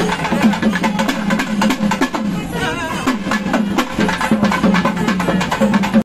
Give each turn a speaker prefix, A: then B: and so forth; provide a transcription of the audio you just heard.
A: Bye.